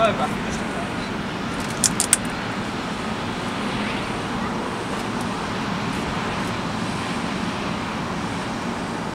Volker.